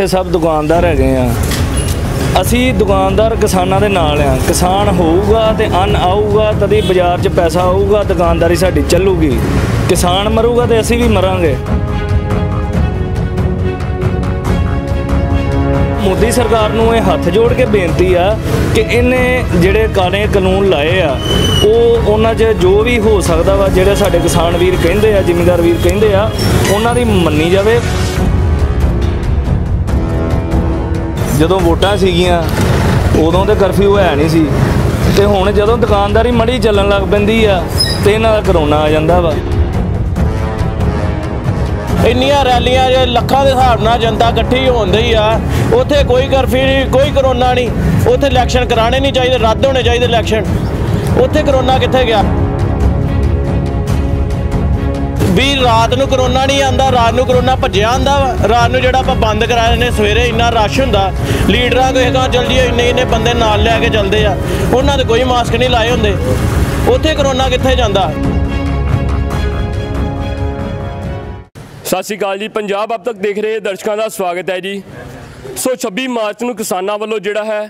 ਇੱਥੇ ਸਭ ਦੁਕਾਨਦਾਰ ਹੈਗੇ ਆ। ਅਸੀਂ ਦੁਕਾਨਦਾਰ ਕਿਸਾਨਾਂ ਦੇ ਨਾਲ ਆ। ਕਿਸਾਨ ਹੋਊਗਾ ਤੇ ਅੰਨ ਆਊਗਾ, ਤਦੇ ਬਾਜ਼ਾਰ 'ਚ ਪੈਸਾ ਆਊਗਾ, ਦੁਕਾਨਦਾਰੀ ਸਾਡੀ ਚੱਲੂਗੀ। ਕਿਸਾਨ ਮਰੂਗਾ ਤੇ ਅਸੀਂ ਵੀ ਮਰਾਂਗੇ। ਮੋਦੀ ਸਰਕਾਰ ਨੂੰ ਇਹ ਹੱਥ ਜੋੜ ਕੇ ਬੇਨਤੀ ਆ ਕਿ ਇਹਨੇ ਜਿਹੜੇ ਕਾਲੇ ਕਾਨੂੰਨ ਲਾਏ ਆ, ਉਹ ਉਹਨਾਂ 'ਚ ਜੋ ਵੀ ਹੋ ਸਕਦਾ ਵਾ, ਜਿਹੜੇ ਸਾਡੇ ਕਿਸਾਨ ਵੀਰ ਕਹਿੰਦੇ ਆ, ਜ਼ਿਮੀਂਦਾਰ ਵੀਰ ਕਹਿੰਦੇ ਆ, ਉਹਨਾਂ ਦੀ ਮੰਨੀ ਜਾਵੇ। ਜਦੋਂ ਵੋਟਾਂ ਸੀਗੀਆਂ, ਉਦੋਂ ਤੇ ਕਰਫਿਊ ਹੈ ਨਹੀਂ ਸੀ। ਤੇ ਹੁਣ ਜਦੋਂ ਦੁਕਾਨਦਾਰੀ ਮੜੀ ਚੱਲਣ ਲੱਗ ਪੈਂਦੀ ਆ, ਤੇ ਇਹਨਾਂ ਦਾ ਕਰੋਨਾ ਆ ਜਾਂਦਾ ਵਾ। ਇੰਨੀਆਂ ਰੈਲੀਆਂ ਜੇ ਲੱਖਾਂ ਦੇ ਹਿਸਾਬ ਨਾਲ ਜਨਤਾ ਇਕੱਠੀ ਹੁੰਦੀ ਆ, ਉੱਥੇ ਕੋਈ ਕਰਫਿਊ ਨਹੀਂ, ਕੋਈ ਕਰੋਨਾ ਨਹੀਂ। ਉੱਥੇ ਇਲੈਕਸ਼ਨ ਕਰਾਣੇ ਨਹੀਂ ਚਾਹੀਦੇ, ਰੱਦ ਹੋਣੇ ਚਾਹੀਦੇ ਇਲੈਕਸ਼ਨ ਉੱਥੇ ਕਰੋਨਾ ਕਿੱਥੇ ਗਿਆ? ਵੀ ਰਾਤ ਨੂੰ ਕਰੋਨਾ ਨਹੀਂ ਆਂਦਾ, ਰਾਤ ਨੂੰ ਕਰੋਨਾ ਭੱਜਿਆ ਆਂਦਾ ਰਾਤ ਨੂੰ ਜਿਹੜਾ ਆਪਾਂ ਬੰਦ ਕਰਾ ਲੈਨੇ ਸਵੇਰੇ ਇੰਨਾ ਰਸ਼ ਹੁੰਦਾ, ਲੀਡਰਾਂ ਕੋਈ ਕਹਾਂ ਚੱਲ ਇੰਨੇ ਇੰਨੇ ਬੰਦੇ ਨਾਲ ਲੈ ਕੇ ਚੱਲਦੇ ਆ। ਉਹਨਾਂ ਦੇ ਕੋਈ ਮਾਸਕ ਨਹੀਂ ਲਾਏ ਹੁੰਦੇ। ਉੱਥੇ ਕਰੋਨਾ ਕਿੱਥੇ ਜਾਂਦਾ? ਸਤਿ ਸ਼੍ਰੀ ਅਕਾਲ ਜੀ। ਪੰਜਾਬ ਅਬ ਤੱਕ ਦੇਖ ਰਹੇ ਦਰਸ਼ਕਾਂ ਦਾ ਸਵਾਗਤ ਹੈ ਜੀ। ਸੋ 26 ਮਾਰਚ ਨੂੰ ਕਿਸਾਨਾਂ ਵੱਲੋਂ ਜਿਹੜਾ ਹੈ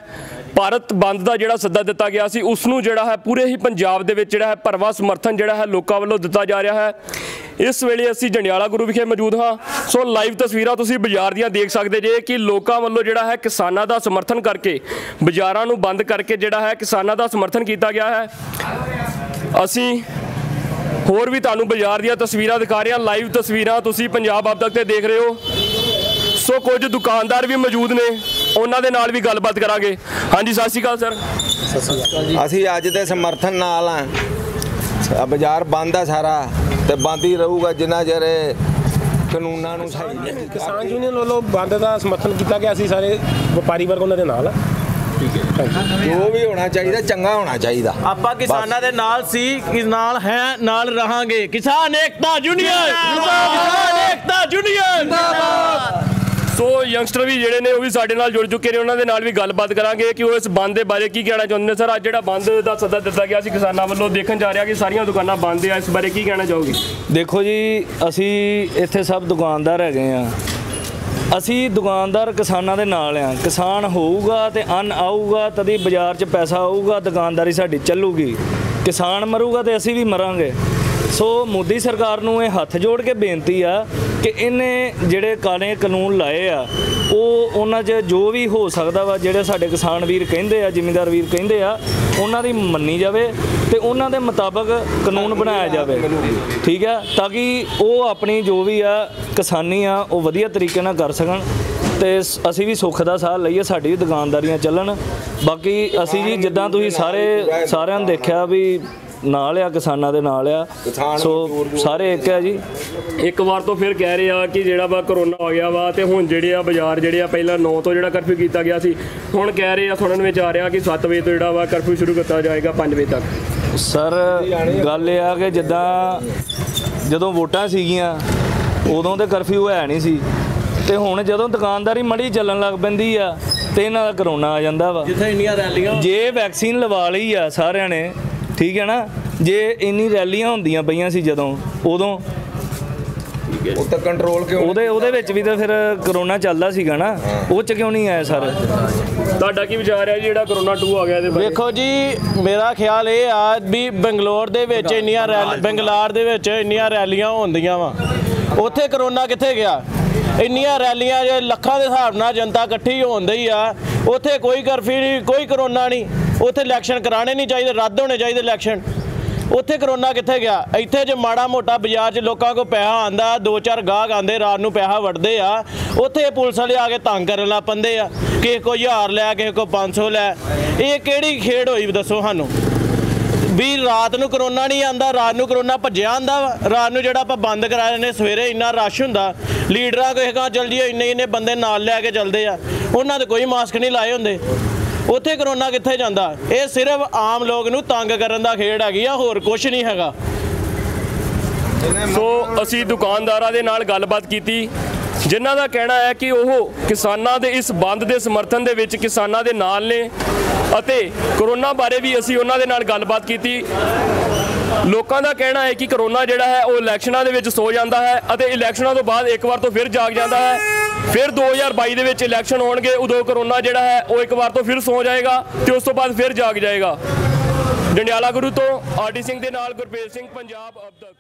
ਭਾਰਤ ਬੰਦ ਦਾ ਜਿਹੜਾ ਸੱਦਾ ਦਿੱਤਾ ਗਿਆ ਸੀ ਉਸ ਨੂੰ ਜਿਹੜਾ ਹੈ ਪੂਰੇ ਹੀ ਪੰਜਾਬ ਦੇ ਵਿੱਚ ਜਿਹੜਾ ਹੈ ਭਰਵਾ ਸਮਰਥਨ ਜਿਹੜਾ ਹੈ ਲੋਕਾਂ ਵੱਲੋਂ ਦਿੱਤਾ ਜਾ ਰਿਹਾ ਹੈ। ਇਸ ਵੇਲੇ ਅਸੀਂ ਜੰਡਿਆਲਾ ਗੁਰੂ ਵਿਖੇ ਮੌਜੂਦ ਹਾਂ। ਸੋ ਲਾਈਵ ਤਸਵੀਰਾਂ ਤੁਸੀਂ ਬਾਜ਼ਾਰ ਦੀਆਂ ਦੇਖ ਸਕਦੇ ਜੇ ਕਿ ਲੋਕਾਂ ਵੱਲੋਂ ਜਿਹੜਾ ਹੈ ਕਿਸਾਨਾਂ ਦਾ ਸਮਰਥਨ ਕਰਕੇ, ਬਾਜ਼ਾਰਾਂ ਨੂੰ ਬੰਦ ਕਰਕੇ ਜਿਹੜਾ ਹੈ ਕਿਸਾਨਾਂ ਦਾ ਸਮਰਥਨ ਕੀਤਾ ਗਿਆ ਹੈ। ਅਸੀਂ ਹੋਰ ਵੀ ਤੁਹਾਨੂੰ ਬਾਜ਼ਾਰ ਦੀਆਂ ਤਸਵੀਰਾਂ ਦਿਖਾ ਰਹੇ ਹਾਂ। ਲਾਈਵ ਤਸਵੀਰਾਂ ਤੁਸੀਂ ਪੰਜਾਬ ਅਬ ਤੱਕ ਤੇ ਦੇਖ ਰਹੇ ਹੋ। ਸੋ ਕੁਝ ਦੁਕਾਨਦਾਰ ਵੀ ਮੌਜੂਦ ਨੇ। ਉਹਨਾਂ ਦੇ ਨਾਲ ਵੀ ਗੱਲਬਾਤ ਕਰਾਂਗੇ। ਹਾਂਜੀ ਸਤਿ ਸ਼੍ਰੀ ਅਕਾਲ ਸਰ। ਅਸੀਂ ਅੱਜ ਦੇ ਸਮਰਥਨ ਨਾਲ ਆ ਬਾਜ਼ਾਰ ਬੰਦ ਆ ਸਾਰਾ ਤੇ ਬੰਦ ਹੀ ਰਹੂਗਾ ਜਿੰਨਾ ਚਿਰ ਇਹ ਕਾਨੂੰਨਾਂ ਨੂੰ ਸਹੀ ਕਿਸਾਨ ਯੂਨੀਅਨ ਵੱਲੋਂ ਬੰਦ ਦਾ ਸਮਰਥਨ ਕੀਤਾ ਗਿਆ ਸੀ ਸਾਰੇ ਵਪਾਰੀ ਵਰਗ ਉਹਨਾਂ ਦੇ ਨਾਲ। ਆ ਜੋ ਵੀ ਹੋਣਾ ਚਾਹੀਦਾ ਚੰਗਾ ਹੋਣਾ ਚਾਹੀਦਾ। ਆਪਾਂ ਕਿਸਾਨਾਂ ਦੇ ਨਾਲ ਸੀ ਕਿ ਨਾਲ ਹੈ ਨਾਲ ਰਹਾਂਗੇ। ਕਿਸਾਨ ਏਕਤਾ ਯੂਨੀਅਨ! ਕਿਸਾਨ ਏਕਤਾ ਯੂਨੀਅਨ! ਸੋ ਯੰਗਸਟਰ ਵੀ ਜਿਹੜੇ ਨੇ ਉਹ ਵੀ ਸਾਡੇ ਨਾਲ ਜੁੜ ਚੁੱਕੇ ਨੇ, ਉਹਨਾਂ ਦੇ ਨਾਲ ਵੀ ਗੱਲਬਾਤ ਕਰਾਂਗੇ ਕਿ ਉਹ ਇਸ ਬੰਦ ਦੇ ਬਾਰੇ ਕੀ ਕਹਿਣਾ ਚਾਹੁੰਦੇ ਨੇ। ਸਰ, ਅੱਜ ਜਿਹੜਾ ਬੰਦ ਦਾ ਸੱਦਾ ਦਿੱਤਾ ਗਿਆ ਸੀ ਕਿਸਾਨਾਂ ਵੱਲੋਂ, ਦੇਖਣ ਜਾ ਰਿਹਾ ਕਿ ਸਾਰੀਆਂ ਦੁਕਾਨਾਂ ਬੰਦ ਆ, ਇਸ ਬਾਰੇ ਕੀ ਕਹਿਣਾ ਚਾਹੋਗੇ? ਦੇਖੋ ਜੀ, ਅਸੀਂ ਇੱਥੇ ਸਭ ਦੁਕਾਨਦਾਰ ਹੈਗੇ ਆ। ਅਸੀਂ ਦੁਕਾਨਦਾਰ ਕਿਸਾਨਾਂ ਦੇ ਨਾਲ ਆ। ਕਿਸਾਨ ਹੋਊਗਾ ਤੇ ਅੰਨ ਆਊਗਾ, ਤਦੀ ਬਾਜ਼ਾਰ 'ਚ ਪੈਸਾ ਆਊਗਾ, ਦੁਕਾਨਦਾਰੀ ਸਾਡੀ ਚੱਲੂਗੀ। ਕਿਸਾਨ ਮਰੂਗਾ ਤੇ ਅਸੀਂ ਵੀ ਮਰਾਂਗੇ। ਸੋ ਮੋਦੀ ਸਰਕਾਰ ਨੂੰ ਇਹ ਹੱਥ ਜੋੜ ਕੇ ਬੇਨਤੀ ਆ ਕਿ ਇਹਨੇ ਜਿਹੜੇ ਕਾਲੇ ਕਾਨੂੰਨ ਲਾਏ ਆ, ਉਹ ਉਹਨਾਂ 'ਚ ਜੋ ਵੀ ਹੋ ਸਕਦਾ ਵਾ, ਜਿਹੜੇ ਸਾਡੇ ਕਿਸਾਨ ਵੀਰ ਕਹਿੰਦੇ ਆ, ਜ਼ਿਮੀਂਦਾਰ ਵੀਰ ਕਹਿੰਦੇ ਆ, ਉਹਨਾਂ ਦੀ ਮੰਨੀ ਜਾਵੇ ਤੇ ਉਹਨਾਂ ਦੇ ਮੁਤਾਬਕ ਕਾਨੂੰਨ ਬਣਾਇਆ ਜਾਵੇ। ਠੀਕ ਆ? ਤਾਂ ਕਿ ਉਹ ਆਪਣੀ ਜੋ ਵੀ ਆ, ਕਿਸਾਨੀ ਆ, ਉਹ ਵਧੀਆ ਤਰੀਕੇ ਨਾਲ ਕਰ ਸਕਣ ਤੇ ਸ- ਅਸੀਂ ਵੀ ਸੁੱਖ ਦਾ ਸਾਹ ਲਈਏ, ਸਾਡੀ ਵੀ ਦੁਕਾਨਦਾਰੀਆਂ ਚੱਲਣ। ਬਾਕੀ ਅਸੀਂ ਜੀ ਜਿੱਦਾਂ ਤੁਸੀਂ ਸਾਰੇ, ਸਾਰਿਆਂ ਨੇ ਦੇਖਿਆ ਵੀ ਨਾਲ ਆ ਕਿਸਾਨਾਂ ਦੇ ਨਾਲ ਆ। ਸੋ ਸਾਰੇ ਇੱਕ ਆ ਜੀ। ਇੱਕ ਵਾਰ ਤੋਂ ਫਿਰ ਕਹਿ ਰਹੇ ਆ ਕਿ ਜਿਹੜਾ ਵਾ ਕਰੋਨਾ ਆ ਗਿਆ ਵਾ ਤੇ ਹੁਣ ਜਿਹੜੇ ਆ ਬਾਜ਼ਾਰ ਜਿਹੜੇ ਆ ਪਹਿਲਾਂ 9 ਤੋਂ ਜਿਹੜਾ ਕਰਫਿਊ ਕੀਤਾ ਗਿਆ ਸੀ ਹੁਣ ਕਹਿ ਰਹੇ ਆ ਸੁਣਨ ਵਿੱਚ ਆ ਰਿਹਾ ਕਿ 7 ਵਜੇ ਤੋਂ ਜਿਹੜਾ ਵਾ ਕਰਫਿਊ ਸ਼ੁਰੂ ਕੀਤਾ ਜਾਏਗਾ 5 ਵਜੇ ਤੱਕ। ਸਰ ਗੱਲ ਇਹ ਆ ਕਿ ਜਿੱਦਾਂ ਜਦੋਂ ਵੋਟਾਂ ਸੀਗੀਆਂ ਉਦੋਂ ਤੇ ਕਰਫਿਊ ਹੈ ਨਹੀਂ ਸੀ। ਤੇ ਹੁਣ ਜਦੋਂ ਦੁਕਾਨਦਾਰੀ ਮੜੀ ਚੱਲਣ ਲੱਗ ਪੈਂਦੀ ਆ ਤੇ ਇਹਨਾਂ ਦਾ ਕਰੋਨਾ ਆ ਜਾਂਦਾ ਵਾ। ਜਿੱਥੇ ਇੰਨੀਆਂ ਰੈਲੀਆਂ ਜੇ ਵੈਕਸੀਨ ਲਵਾ ਲਈ ਆ ਸਾਰਿਆਂ ਨੇ ਠੀਕ ਹੈ ਨਾ? ਜੇ ਇੰਨੀ ਰੈਲੀਆਂ ਹੁੰਦੀਆਂ ਪਈਆਂ ਸੀ ਜਦੋਂ ਉਦੋਂ ਉੱਤੇ ਕੰਟਰੋਲ ਕਿਉਂ ਉਹਦੇ ਉਹਦੇ ਵਿੱਚ ਵੀ ਤਾਂ ਫਿਰ ਕਰੋਨਾ ਚੱਲਦਾ ਸੀਗਾ ਨਾ। ਉਹ ਚ ਕਿਉਂ ਨਹੀਂ ਆਇਆ ਸਰ? ਤੁਹਾਡਾ ਕੀ ਵਿਚਾਰ ਹੈ ਜੀ ਜਿਹੜਾ ਕਰੋਨਾ 2 ਆ ਗਿਆ ਇਹਦੇ ਬਾਰੇ? ਵੇਖੋ ਜੀ ਮੇਰਾ ਖਿਆਲ ਇਹ ਆ ਵੀ ਬੰਗਲੌਰ ਦੇ ਵਿੱਚ ਇੰਨੀਆਂ ਰੈਲੀ ਬੰਗਲਾਰ ਦੇ ਵਿੱਚ ਇੰਨੀਆਂ ਰੈਲੀਆਂ ਹੁੰਦੀਆਂ ਵਾ। ਉੱਥੇ ਕਰੋਨਾ ਕਿੱਥੇ ਗਿਆ? ਇੰਨੀਆਂ ਰੈਲੀਆਂ ਜੇ ਲੱਖਾਂ ਦੇ ਹਿਸਾਬ ਨਾਲ ਜਨਤਾ ਇਕੱਠੀ ਹੁੰਦੀ ਆ ਉੱਥੇ ਕੋਈ ਕਰਫਿਊ ਨਹੀਂ ਕੋਈ ਕਰੋਨਾ ਨਹੀਂ। ਉੱਥੇ ਇਲੈਕਸ਼ਨ ਕਰਾਣੇ ਨਹੀਂ ਚਾਹੀਦੇ, ਰੱਦ ਹੋਣੇ ਚਾਹੀਦੇ ਇਲੈਕਸ਼ਨ ਉੱਥੇ ਕਰੋਨਾ ਕਿੱਥੇ ਗਿਆ? ਇੱਥੇ ਜੇ ਮਾੜਾ ਮੋਟਾ ਬਾਜ਼ਾਰ 'ਚ ਲੋਕਾਂ ਕੋ ਪੈਸਾ ਆਂਦਾ ਦੋ ਚਾਰ ਗਾਹਕ ਆਂਦੇ ਰਾਤ ਨੂੰ ਪੈਸਾ ਵੜਦੇ ਆ, ਉੱਥੇ ਪੁਲਿਸ ਵਾਲੇ ਆ ਕੇ ਤੰਗ ਕਰਨ ਲੱਗ ਪੰਦੇ ਆ। ਕਿਸੇ ਕੋ 1000 ਲੈ, ਕਿਸੇ ਕੋ 500 ਲੈ। ਇਹ ਕਿਹੜੀ ਖੇਡ ਹੋਈ ਦੱਸੋ ਸਾਨੂੰ? ਵੀ ਰਾਤ ਨੂੰ ਕਰੋਨਾ ਨਹੀਂ ਆਂਦਾ ਰਾਤ ਨੂੰ ਕਰੋਨਾ ਭੱਜਿਆ ਆਂਦਾ ਵਾ। ਰਾਤ ਨੂੰ ਜਿਹੜਾ ਆਪਾਂ ਬੰਦ ਕਰਾ ਲੈਨੇ ਸਵੇਰੇ ਇੰਨਾ ਰਸ਼ ਹੁੰਦਾ। ਲੀਡਰਾਂ ਕੋਈ ਕਹਾਂ ਚੱਲ ਜੀ ਇੰਨੇ ਇੰਨੇ ਬੰਦੇ ਨਾਲ ਲੈ ਕੇ ਚੱਲਦੇ ਆ। ਉਹਨਾਂ ਦੇ ਕੋਈ ਮਾਸਕ ਨਹੀਂ ਲਾਏ ਹੁੰਦੇ। ਉੱਥੇ ਕਰੋਨਾ ਕਿੱਥੇ ਜਾਂਦਾ? ਇਹ ਸਿਰਫ ਆਮ ਲੋਕ ਨੂੰ ਤੰਗ ਕਰਨ ਦਾ ਖੇਡ ਹੈਗੀ ਆ, ਹੋਰ ਕੁਝ ਨਹੀਂ ਹੈਗਾ। ਸੋ ਅਸੀਂ ਦੁਕਾਨਦਾਰਾਂ ਦੇ ਨਾਲ ਗੱਲਬਾਤ ਕੀਤੀ। ਜਿਨ੍ਹਾਂ ਦਾ ਕਹਿਣਾ ਹੈ ਕਿ ਉਹ ਕਿਸਾਨਾਂ ਦੇ ਇਸ ਬੰਦ ਦੇ ਸਮਰਥਨ ਦੇ ਵਿੱਚ ਕਿਸਾਨਾਂ ਦੇ ਨਾਲ ਨੇ ਅਤੇ ਕਰੋਨਾ ਬਾਰੇ ਵੀ ਅਸੀਂ ਉਹਨਾਂ ਦੇ ਨਾਲ ਗੱਲਬਾਤ ਕੀਤੀ। ਲੋਕਾਂ ਦਾ ਕਹਿਣਾ ਹੈ ਕਿ ਕਰੋਨਾ ਜਿਹੜਾ ਹੈ, ਉਹ ਇਲੈਕਸ਼ਨਾਂ ਦੇ ਵਿੱਚ ਸੋ ਜਾਂਦਾ ਹੈ ਅਤੇ ਇਲੈਕਸ਼ਨਾਂ ਤੋਂ ਬਾਅਦ ਇੱਕ ਵਾਰ ਤੋਂ ਫਿਰ ਜਾਗ ਜਾਂਦਾ ਹੈ। ਫਿਰ 2022 ਦੇ ਵਿੱਚ ਇਲੈਕਸ਼ਨ ਹੋਣਗੇ, ਉਦੋਂ ਕਰੋਨਾ ਜਿਹੜਾ ਹੈ, ਉਹ ਇੱਕ ਵਾਰ ਤੋਂ ਫਿਰ ਸੌ ਜਾਏਗਾ ਤੇ ਉਸ ਤੋਂ ਬਾਅਦ ਫਿਰ ਜਾਗ ਜਾਏਗਾ। ਜੰਡਿਆਲਾ ਗੁਰੂ ਤੋਂ ਆਰਡੀ ਸਿੰਘ ਦੇ ਨਾਲ ਗੁਰਪ੍ਰੀਤ ਸਿੰਘ, ਪੰਜਾਬ ਅਬ ਤੱਕ